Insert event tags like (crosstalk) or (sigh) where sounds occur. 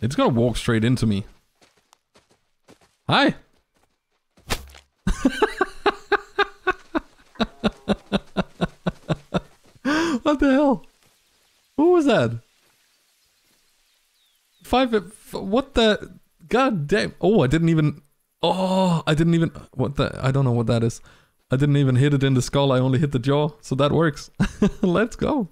It's gonna walk straight into me. Hi. (laughs) what the hell? Who was that? Five. Uh, what the? God damn. Oh, I didn't even. Oh, I didn't even. What the? I don't know what that is. I didn't even hit it in the skull. I only hit the jaw. So that works. (laughs) Let's go.